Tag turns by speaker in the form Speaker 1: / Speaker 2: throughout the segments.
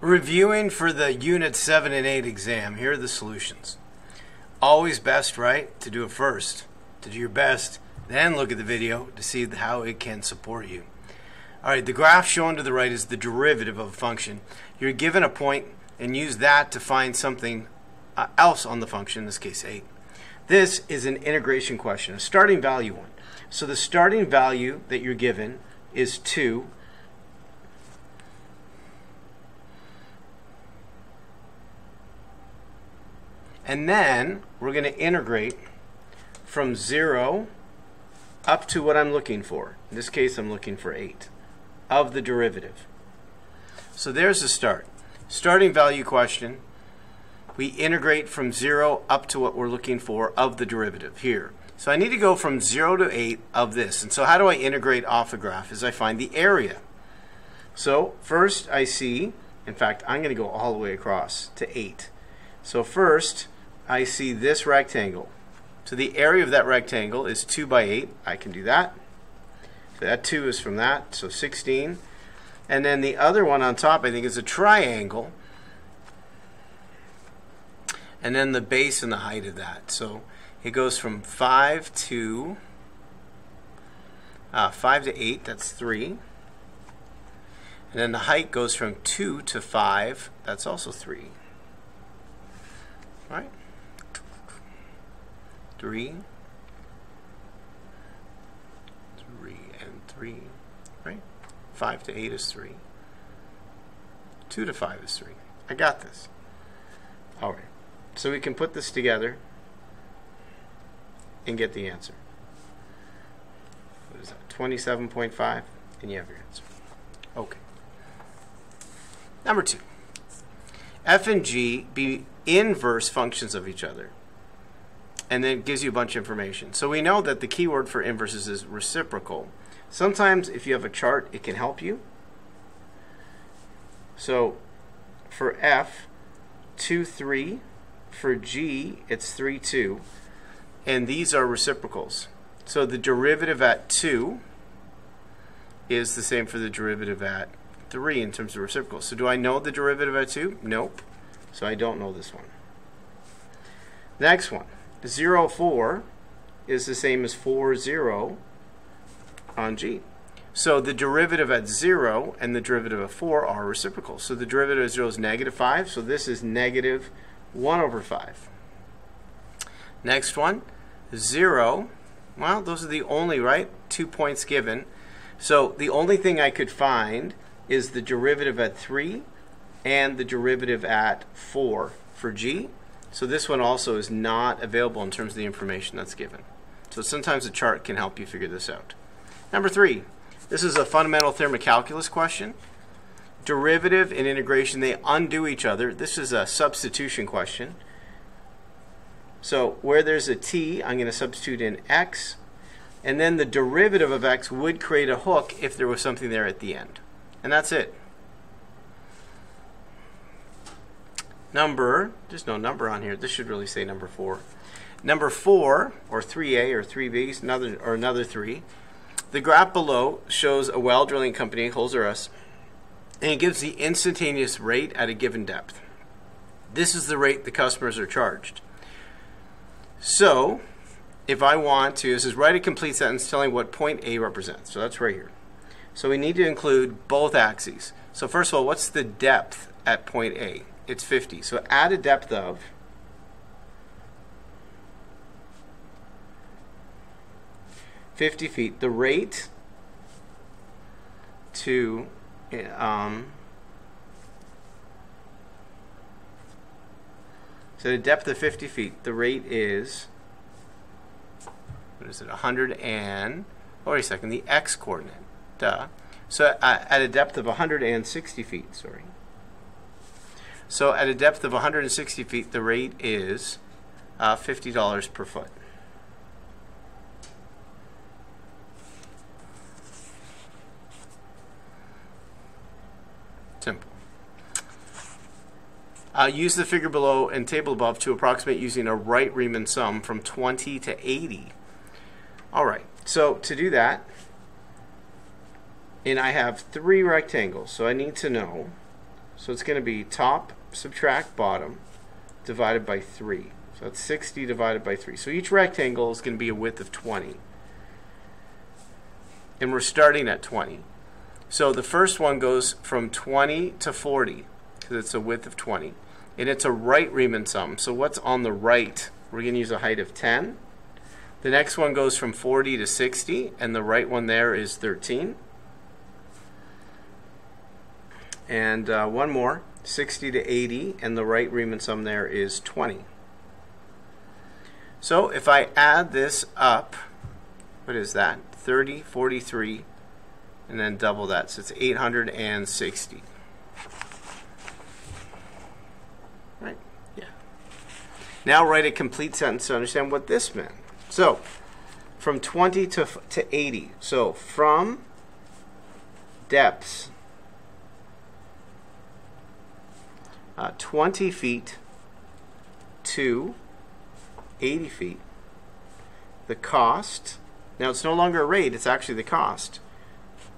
Speaker 1: Reviewing for the Unit 7 and 8 exam, here are the solutions. Always best, right, to do it first, to do your best, then look at the video to see how it can support you. All right, the graph shown to the right is the derivative of a function. You're given a point and use that to find something uh, else on the function, in this case 8. This is an integration question, a starting value one. So the starting value that you're given is 2 And then we're going to integrate from 0 up to what I'm looking for. In this case, I'm looking for 8 of the derivative. So there's the start. Starting value question. We integrate from 0 up to what we're looking for of the derivative here. So I need to go from 0 to 8 of this. And so how do I integrate off a graph? Is I find the area. So first I see, in fact, I'm going to go all the way across to 8. So first, I see this rectangle. So the area of that rectangle is 2 by 8. I can do that. So that 2 is from that, so 16. And then the other one on top, I think, is a triangle. And then the base and the height of that. So it goes from 5 to uh, 5 to 8, that's 3. And then the height goes from 2 to 5, that's also 3. Right? Three, three, and three, right? Five to eight is three. Two to five is three. I got this. All right. So we can put this together and get the answer. What is that? 27.5, and you have your answer. Okay. Number two. F and G be inverse functions of each other and then it gives you a bunch of information. So we know that the keyword for inverses is reciprocal. Sometimes if you have a chart, it can help you. So for F, 2, 3. For G, it's 3, 2. And these are reciprocals. So the derivative at 2 is the same for the derivative at 3 in terms of reciprocals. So do I know the derivative at 2? Nope. So I don't know this one. Next one. 0, 4 is the same as 4, 0 on G. So the derivative at 0 and the derivative of 4 are reciprocal. So the derivative of 0 is negative 5. So this is negative 1 over 5. Next one, 0. Well, those are the only, right? Two points given. So the only thing I could find is the derivative at 3 and the derivative at 4 for G. So this one also is not available in terms of the information that's given. So sometimes a chart can help you figure this out. Number three, this is a fundamental theorem of calculus question. Derivative and integration, they undo each other. This is a substitution question. So where there's a t, I'm going to substitute in x. And then the derivative of x would create a hook if there was something there at the end. And that's it. Number, there's no number on here. This should really say number four. Number four, or 3A or 3B, another, or another three. The graph below shows a well drilling company, Holes R Us, and it gives the instantaneous rate at a given depth. This is the rate the customers are charged. So, if I want to, this is write a complete sentence telling what point A represents. So that's right here. So we need to include both axes. So first of all, what's the depth at point A? It's 50. So add a depth of Fifty feet. The rate to um, so the depth of 50 feet. The rate is what is it? 100 and oh wait a second. The x coordinate. Duh. So at a depth of 160 feet. Sorry. So at a depth of 160 feet, the rate is uh, $50 per foot. Simple. Uh, use the figure below and table above to approximate using a right Riemann sum from 20 to 80. All right, so to do that, and I have three rectangles, so I need to know So it's going to be top subtract bottom divided by 3. So that's 60 divided by 3. So each rectangle is going to be a width of 20. And we're starting at 20. So the first one goes from 20 to 40 because it's a width of 20. And it's a right Riemann sum. So what's on the right? We're going to use a height of 10. The next one goes from 40 to 60, and the right one there is 13. And uh, one more, 60 to 80, and the right Riemann sum there is 20. So if I add this up, what is that? 30, 43, and then double that. So it's 860. Right? Yeah. Now write a complete sentence to understand what this meant. So, from 20 to, to 80. So, from depths uh, 20 feet to 80 feet, the cost, now it's no longer a rate, it's actually the cost,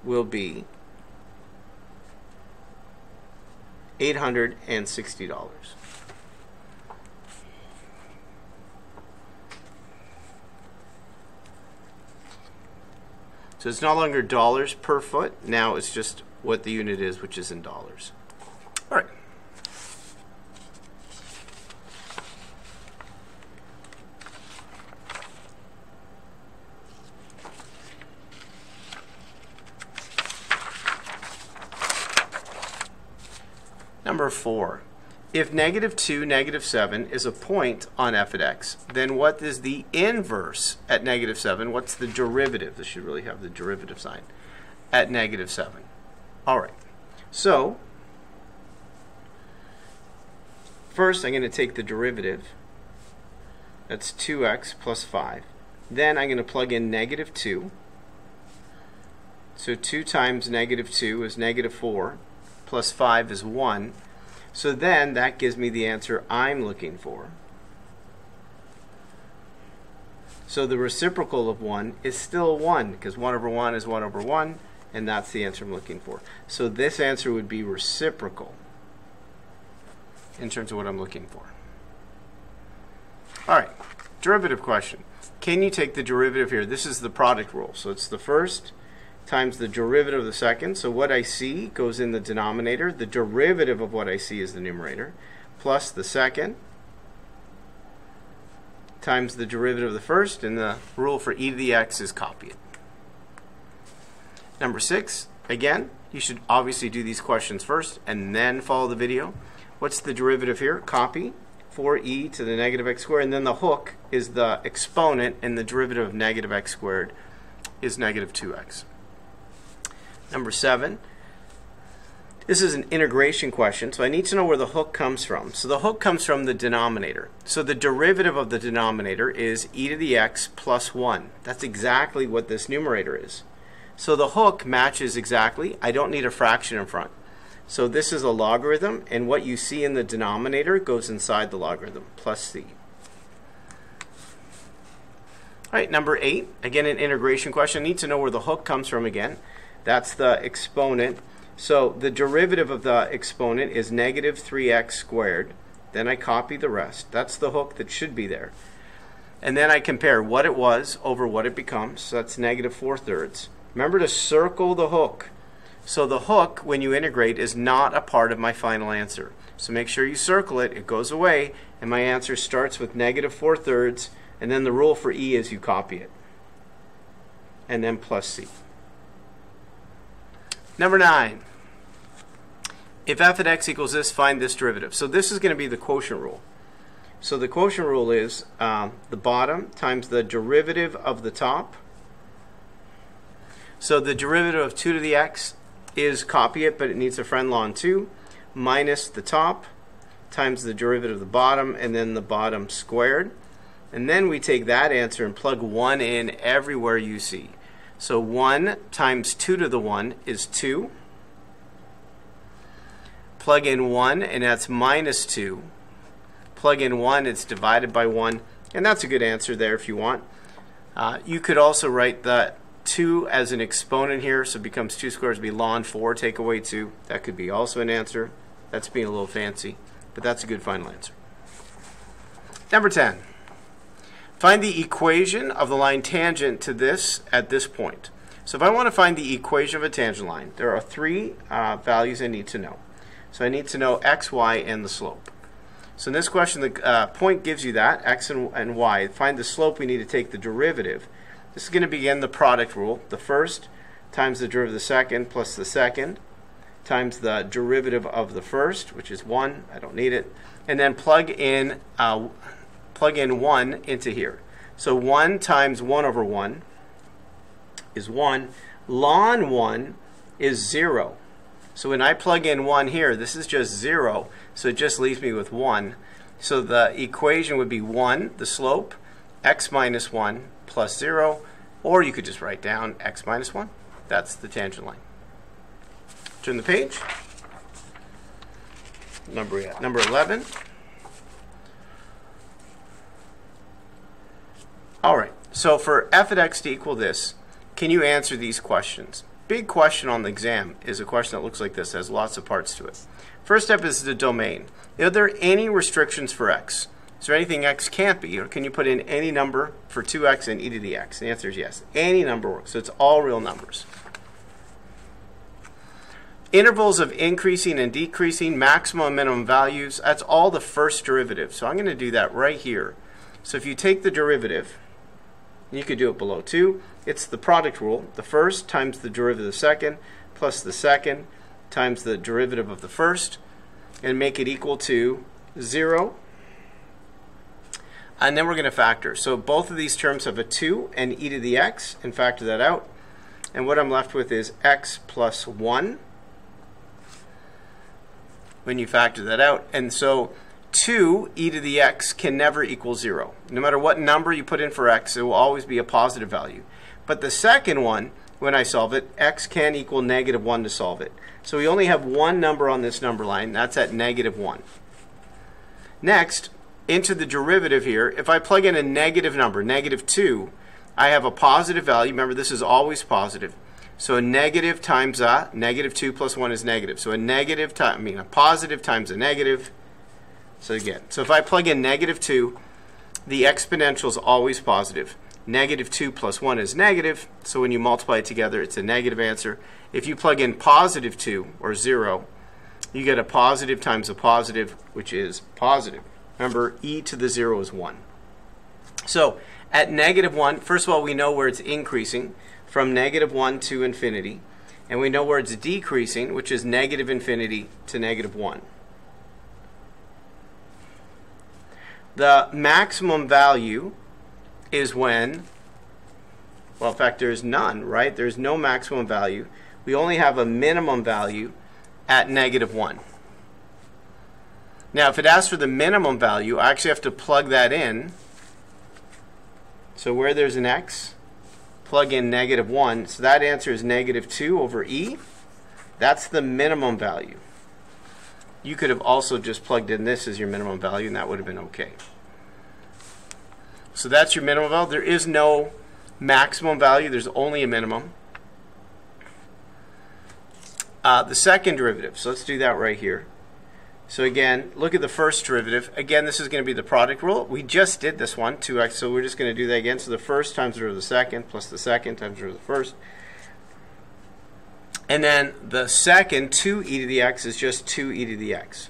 Speaker 1: will be $860. So it's no longer dollars per foot. Now it's just what the unit is, which is in dollars. All right. Number four. If negative 2, negative 7 is a point on f at x, then what is the inverse at negative 7? What's the derivative? This should really have the derivative sign at negative 7. All right. So, first I'm going to take the derivative. That's 2x plus 5. Then I'm going to plug in negative 2. So 2 times negative 2 is negative 4, plus 5 is 1. So then that gives me the answer I'm looking for. So the reciprocal of 1 is still 1 because 1 over 1 is 1 over 1 and that's the answer I'm looking for. So this answer would be reciprocal in terms of what I'm looking for. All right, derivative question. Can you take the derivative here? This is the product rule. So it's the first times the derivative of the second. So what I see goes in the denominator. The derivative of what I see is the numerator. Plus the second times the derivative of the first. And the rule for e to the x is copy it. Number six, again, you should obviously do these questions first and then follow the video. What's the derivative here? Copy 4e to the negative x squared. And then the hook is the exponent, and the derivative of negative x squared is negative 2x. Number seven, this is an integration question, so I need to know where the hook comes from. So the hook comes from the denominator. So the derivative of the denominator is e to the x plus 1. That's exactly what this numerator is. So the hook matches exactly. I don't need a fraction in front. So this is a logarithm, and what you see in the denominator goes inside the logarithm, plus c. All right, number eight, again an integration question. I need to know where the hook comes from again. That's the exponent. So the derivative of the exponent is negative 3x squared. Then I copy the rest. That's the hook that should be there. And then I compare what it was over what it becomes. So that's negative 4 thirds. Remember to circle the hook. So the hook, when you integrate, is not a part of my final answer. So make sure you circle it. It goes away. And my answer starts with negative 4 thirds. And then the rule for E is you copy it. And then plus C. Number nine, if f at x equals this, find this derivative. So this is going to be the quotient rule. So the quotient rule is um, the bottom times the derivative of the top. So the derivative of 2 to the x is copy it, but it needs a friend ln 2, minus the top times the derivative of the bottom, and then the bottom squared. And then we take that answer and plug 1 in everywhere you see. So 1 times 2 to the 1 is 2. Plug in 1, and that's minus 2. Plug in 1, it's divided by 1. And that's a good answer there if you want. Uh, you could also write the 2 as an exponent here, so it becomes 2 squared to be ln 4, take away 2. That could be also an answer. That's being a little fancy, but that's a good final answer. Number 10. Find the equation of the line tangent to this at this point. So if I want to find the equation of a tangent line, there are three uh, values I need to know. So I need to know x, y, and the slope. So in this question, the uh, point gives you that, x and, and y. Find the slope, we need to take the derivative. This is going to begin the product rule. The first times the derivative of the second plus the second times the derivative of the first, which is 1. I don't need it. And then plug in, uh, plug in 1 into here. So 1 times 1 over 1 is 1. Ln 1 is 0. So when I plug in 1 here, this is just 0, so it just leaves me with 1. So the equation would be 1, the slope, x minus 1 plus 0, or you could just write down x minus 1. That's the tangent line. Turn the page. Number, number 11. All right, so for f at x to equal this, can you answer these questions? Big question on the exam is a question that looks like this, has lots of parts to it. First step is the domain. Are there any restrictions for x? Is there anything x can't be? Or can you put in any number for 2x and e to the x? The answer is yes. Any number works. So it's all real numbers. Intervals of increasing and decreasing, maximum and minimum values, that's all the first derivative. So I'm going to do that right here. So if you take the derivative, you could do it below 2. It's the product rule. The first times the derivative of the second plus the second times the derivative of the first and make it equal to 0. And then we're going to factor. So both of these terms have a 2 and e to the x and factor that out. And what I'm left with is x plus 1 when you factor that out. And so 2 e to the x can never equal 0. No matter what number you put in for x, it will always be a positive value. But the second one, when I solve it, x can equal negative 1 to solve it. So we only have one number on this number line. That's at negative 1. Next, into the derivative here, if I plug in a negative number, negative 2, I have a positive value. Remember, this is always positive. So a negative times a, negative 2 plus 1 is negative. So a negative, I mean a positive times a negative so again, so if I plug in negative 2, the exponential is always positive. Negative 2 plus 1 is negative, so when you multiply it together, it's a negative answer. If you plug in positive 2, or 0, you get a positive times a positive, which is positive. Remember, e to the 0 is 1. So at negative 1, first of all, we know where it's increasing from negative 1 to infinity. And we know where it's decreasing, which is negative infinity to negative 1. The maximum value is when, well, in fact, there's none, right? There's no maximum value. We only have a minimum value at negative 1. Now, if it asks for the minimum value, I actually have to plug that in. So where there's an x, plug in negative 1. So that answer is negative 2 over e. That's the minimum value. You could have also just plugged in this as your minimum value, and that would have been okay. So that's your minimum value. There is no maximum value. There's only a minimum. Uh, the second derivative. So let's do that right here. So again, look at the first derivative. Again, this is going to be the product rule. We just did this one, 2x, so we're just going to do that again. So the first times the derivative of the second plus the second times the derivative of the first. And then the second, 2e to the x, is just 2e to the x.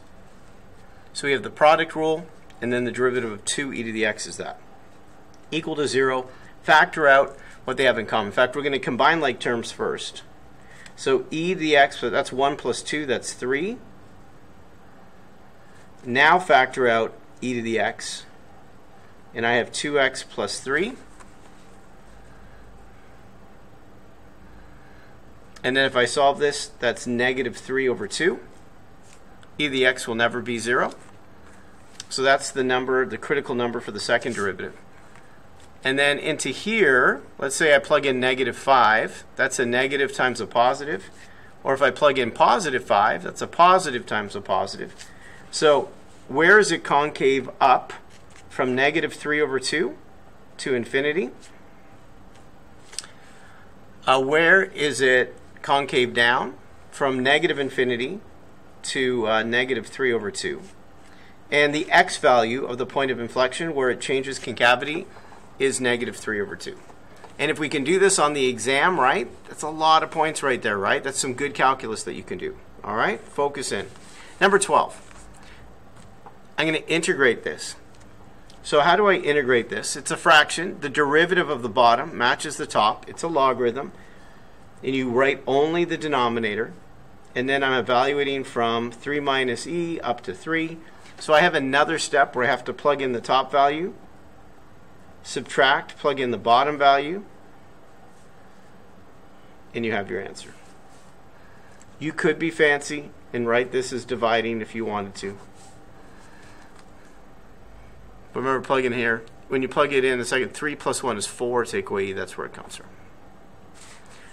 Speaker 1: So we have the product rule, and then the derivative of 2e to the x is that. Equal to 0. Factor out what they have in common. In fact, we're going to combine like terms first. So e to the x, so that's 1 plus 2, that's 3. Now factor out e to the x. And I have 2x plus 3. And then if I solve this, that's negative 3 over 2. e to the x will never be 0. So that's the number, the critical number for the second derivative. And then into here, let's say I plug in negative 5. That's a negative times a positive. Or if I plug in positive 5, that's a positive times a positive. So where is it concave up from negative 3 over 2 to infinity? Uh, where is it concave down from negative infinity to uh, negative 3 over 2. And the x value of the point of inflection where it changes concavity is negative 3 over 2. And if we can do this on the exam, right, that's a lot of points right there, right? That's some good calculus that you can do. All right, focus in. Number 12. I'm going to integrate this. So how do I integrate this? It's a fraction. The derivative of the bottom matches the top. It's a logarithm. And you write only the denominator. And then I'm evaluating from 3 minus e up to 3. So I have another step where I have to plug in the top value, subtract, plug in the bottom value, and you have your answer. You could be fancy and write this as dividing if you wanted to. But remember plugging here. When you plug it in a second, 3 plus 1 is 4. Take away e, that's where it comes from.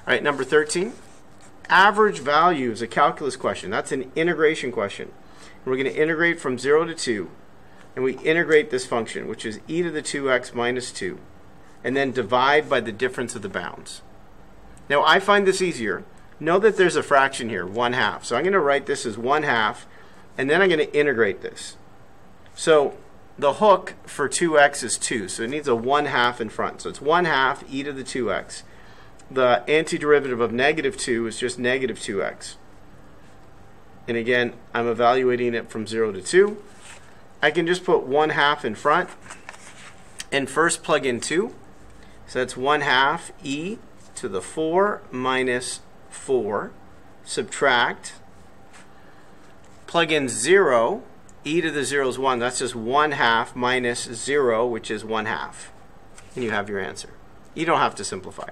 Speaker 1: All right, number 13. Average value is a calculus question. That's an integration question. we're going to integrate from 0 to 2. And we integrate this function, which is e to the 2x minus 2. And then divide by the difference of the bounds. Now, I find this easier. Know that there's a fraction here, 1 half. So I'm going to write this as 1 half. And then I'm going to integrate this. So the hook for 2x is 2, so it needs a 1 half in front. So it's 1 half e to the 2x. The antiderivative of negative 2 is just negative 2x. And again, I'm evaluating it from 0 to 2. I can just put 1 half in front and first plug in 2. So that's 1 half e to the 4 minus 4. Subtract. Plug in 0 e to the 0 is 1. That's just 1 half minus 0, which is 1 half. And you have your answer. You don't have to simplify.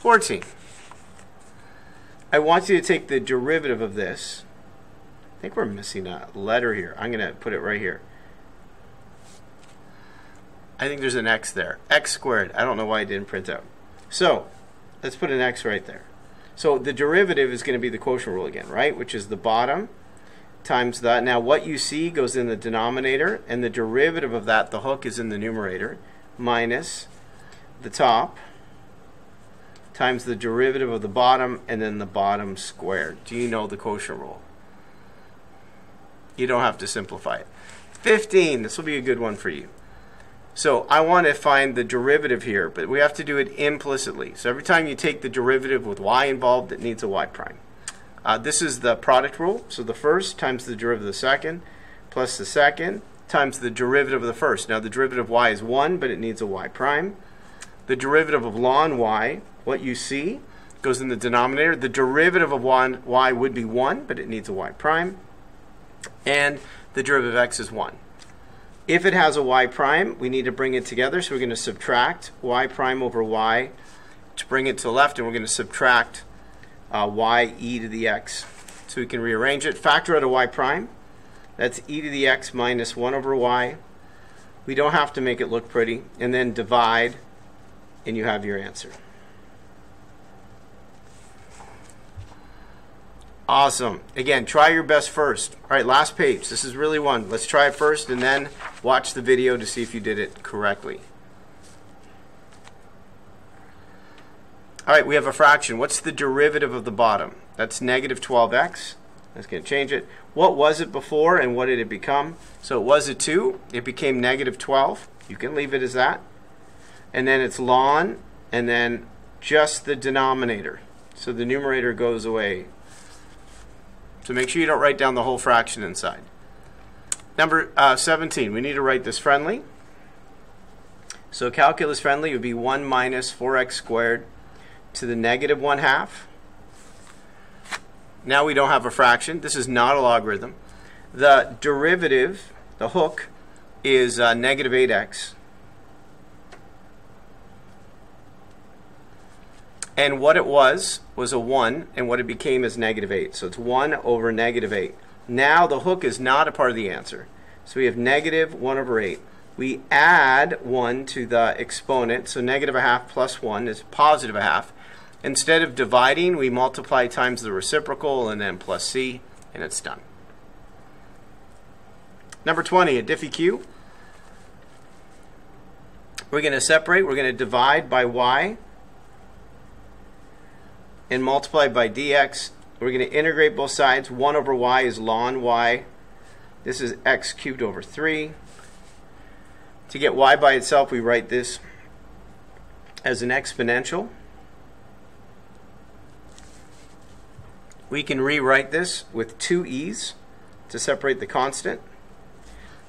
Speaker 1: 14. I want you to take the derivative of this. I think we're missing a letter here. I'm going to put it right here. I think there's an x there. x squared. I don't know why I didn't print out. So, let's put an x right there. So the derivative is going to be the quotient rule again, right? Which is the bottom times that. Now what you see goes in the denominator, and the derivative of that, the hook, is in the numerator, minus the top times the derivative of the bottom, and then the bottom squared. Do you know the quotient rule? You don't have to simplify it. 15, this will be a good one for you. So I want to find the derivative here, but we have to do it implicitly. So every time you take the derivative with y involved, it needs a y prime. Uh, this is the product rule. So the first times the derivative of the second plus the second times the derivative of the first. Now the derivative of y is 1, but it needs a y prime. The derivative of ln y, what you see, goes in the denominator. The derivative of y would be 1, but it needs a y prime. And the derivative of x is 1. If it has a y prime, we need to bring it together. So we're going to subtract y prime over y to bring it to the left, and we're going to subtract uh, y e to the x. So we can rearrange it. Factor out a y prime. That's e to the x minus 1 over y. We don't have to make it look pretty. And then divide, and you have your answer. Awesome. Again, try your best first. All right, last page. This is really one. Let's try it first and then watch the video to see if you did it correctly. All right, we have a fraction. What's the derivative of the bottom? That's negative 12x. Let's going to change it. What was it before and what did it become? So it was a 2. It became negative 12. You can leave it as that. And then it's ln and then just the denominator. So the numerator goes away. So make sure you don't write down the whole fraction inside. Number uh, 17, we need to write this friendly. So calculus friendly would be 1 minus 4x squared to the negative 1 half. Now we don't have a fraction. This is not a logarithm. The derivative, the hook, is uh, negative 8x. And what it was was a 1, and what it became is negative 8. So it's 1 over negative 8. Now the hook is not a part of the answer. So we have negative 1 over 8. We add 1 to the exponent, so negative a half plus 1 is positive a half. Instead of dividing, we multiply times the reciprocal and then plus c, and it's done. Number 20, a Diffie Q. We're going to separate. We're going to divide by y and multiplied by dx. We're going to integrate both sides. 1 over y is ln y. This is x cubed over 3. To get y by itself, we write this as an exponential. We can rewrite this with two e's to separate the constant.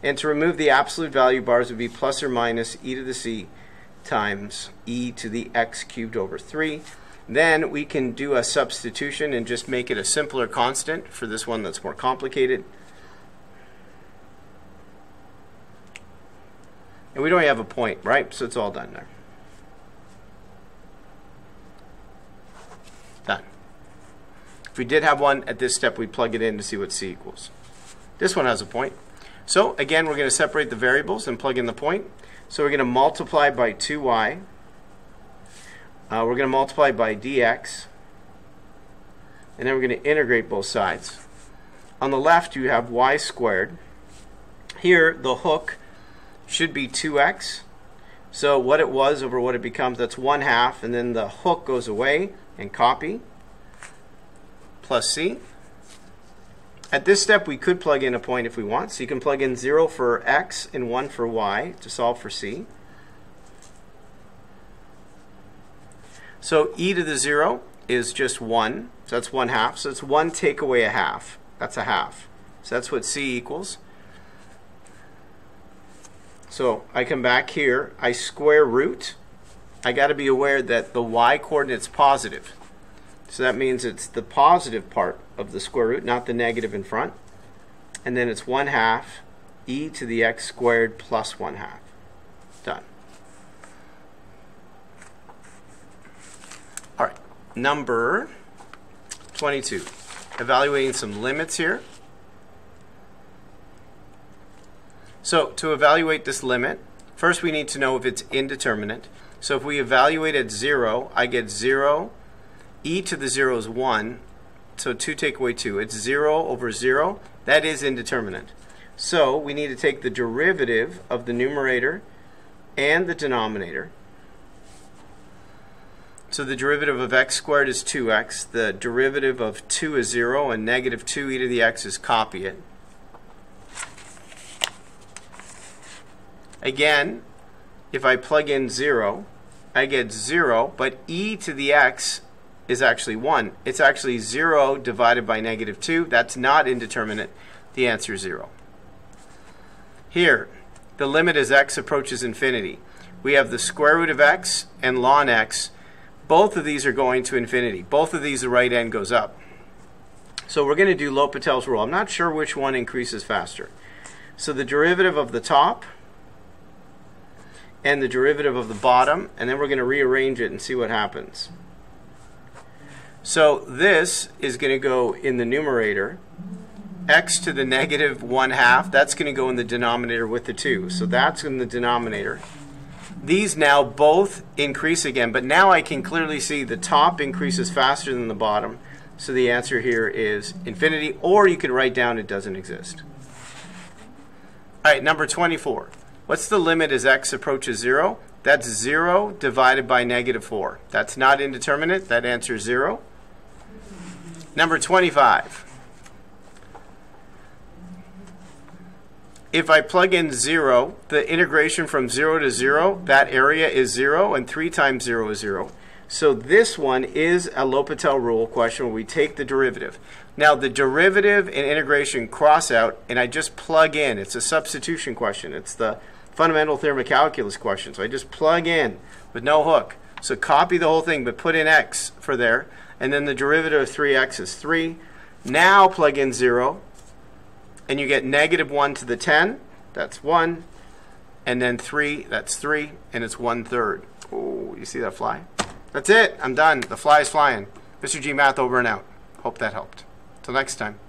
Speaker 1: And to remove the absolute value bars would be plus or minus e to the c times e to the x cubed over 3. Then we can do a substitution and just make it a simpler constant for this one that's more complicated. And we don't have a point, right? So it's all done there. Done. If we did have one at this step, we'd plug it in to see what c equals. This one has a point. So again, we're going to separate the variables and plug in the point. So we're going to multiply by 2y. Uh, we're going to multiply by dx. And then we're going to integrate both sides. On the left, you have y squared. Here, the hook should be 2x. So what it was over what it becomes, that's 1 half. And then the hook goes away and copy plus c. At this step, we could plug in a point if we want. So you can plug in 0 for x and 1 for y to solve for c. So e to the 0 is just 1. So that's 1 half. So it's 1 take away a half. That's a half. So that's what c equals. So I come back here. I square root. I got to be aware that the y coordinate's positive. So that means it's the positive part of the square root, not the negative in front. And then it's 1 half e to the x squared plus 1 half. Done. All right, number 22. Evaluating some limits here. So to evaluate this limit, first we need to know if it's indeterminate. So if we evaluate at 0, I get 0 e to the 0 is 1, so 2 take away 2. It's 0 over 0. That is indeterminate. So we need to take the derivative of the numerator and the denominator. So the derivative of x squared is 2x. The derivative of 2 is 0, and negative 2 e to the x is copy it. Again, if I plug in 0, I get 0, but e to the x is actually 1. It's actually 0 divided by negative 2. That's not indeterminate. The answer is 0. Here, the limit as x approaches infinity. We have the square root of x and ln x. Both of these are going to infinity. Both of these, the right end goes up. So we're going to do L'Hopital's rule. I'm not sure which one increases faster. So the derivative of the top and the derivative of the bottom, and then we're going to rearrange it and see what happens. So this is going to go in the numerator. x to the negative 1 half, that's going to go in the denominator with the 2. So that's in the denominator. These now both increase again, but now I can clearly see the top increases faster than the bottom. So the answer here is infinity, or you could write down it doesn't exist. All right, number 24. What's the limit as x approaches 0? That's 0 divided by negative 4. That's not indeterminate. That answer is 0. Number 25. If I plug in 0, the integration from 0 to 0, that area is 0, and 3 times 0 is 0. So this one is a L'Hopital rule question where we take the derivative. Now the derivative and integration cross out, and I just plug in. It's a substitution question. It's the fundamental theorem of calculus question. So I just plug in with no hook. So copy the whole thing, but put in x for there and then the derivative of 3x is 3. Now plug in 0, and you get negative 1 to the 10, that's 1, and then 3, that's 3, and it's 1 third. Oh, you see that fly? That's it. I'm done. The fly is flying. Mr. G Math over and out. Hope that helped. Till next time.